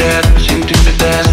dance, do the dance.